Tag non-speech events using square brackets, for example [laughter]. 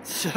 [laughs] So